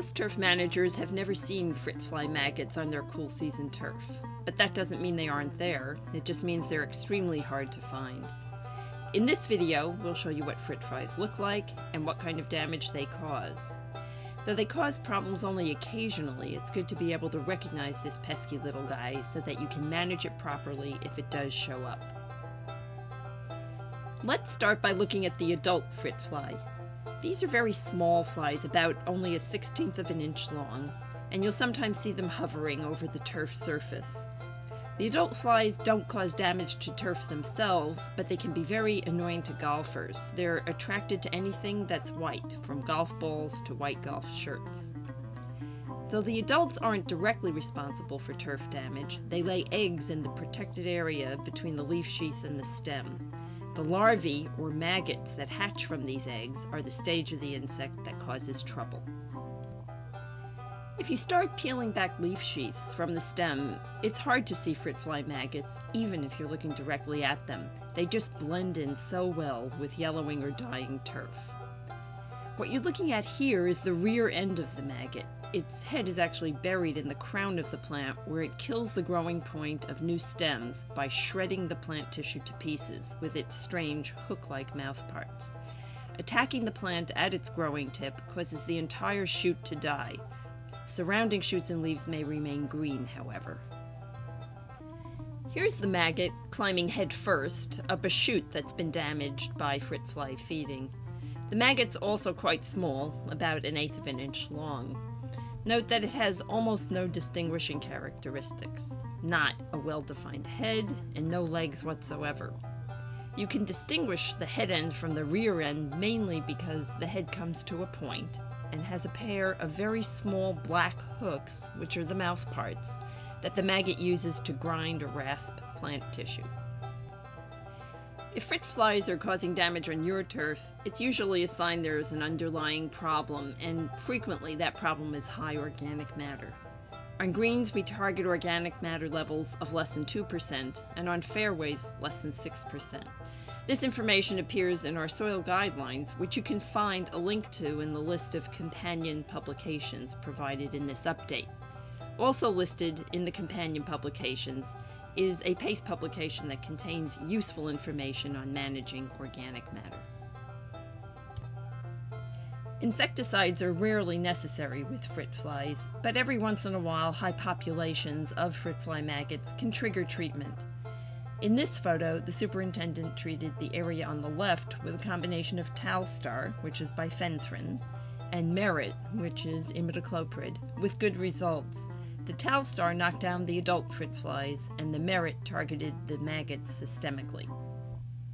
Most turf managers have never seen frit fly maggots on their cool season turf, but that doesn't mean they aren't there, it just means they're extremely hard to find. In this video, we'll show you what frit flies look like and what kind of damage they cause. Though they cause problems only occasionally, it's good to be able to recognize this pesky little guy so that you can manage it properly if it does show up. Let's start by looking at the adult frit fly. These are very small flies, about only a sixteenth of an inch long, and you'll sometimes see them hovering over the turf surface. The adult flies don't cause damage to turf themselves, but they can be very annoying to golfers. They're attracted to anything that's white, from golf balls to white golf shirts. Though the adults aren't directly responsible for turf damage, they lay eggs in the protected area between the leaf sheath and the stem. The larvae, or maggots, that hatch from these eggs are the stage of the insect that causes trouble. If you start peeling back leaf sheaths from the stem, it's hard to see frit fly maggots, even if you're looking directly at them. They just blend in so well with yellowing or dying turf. What you're looking at here is the rear end of the maggot, its head is actually buried in the crown of the plant where it kills the growing point of new stems by shredding the plant tissue to pieces with its strange hook-like mouthparts. Attacking the plant at its growing tip causes the entire shoot to die. Surrounding shoots and leaves may remain green, however. Here's the maggot climbing headfirst up a shoot that's been damaged by frit fly feeding. The maggot's also quite small, about an eighth of an inch long. Note that it has almost no distinguishing characteristics, not a well-defined head and no legs whatsoever. You can distinguish the head end from the rear end mainly because the head comes to a point and has a pair of very small black hooks, which are the mouth parts, that the maggot uses to grind or rasp plant tissue. If frit flies are causing damage on your turf, it's usually a sign there is an underlying problem, and frequently that problem is high organic matter. On greens, we target organic matter levels of less than 2%, and on fairways, less than 6%. This information appears in our soil guidelines, which you can find a link to in the list of companion publications provided in this update. Also listed in the companion publications is a PACE publication that contains useful information on managing organic matter. Insecticides are rarely necessary with frit flies, but every once in a while high populations of frit fly maggots can trigger treatment. In this photo, the superintendent treated the area on the left with a combination of Talstar, which is bifenthrin, and Merit, which is imidacloprid, with good results. The Talstar knocked down the adult frit flies, and the Merit targeted the maggots systemically.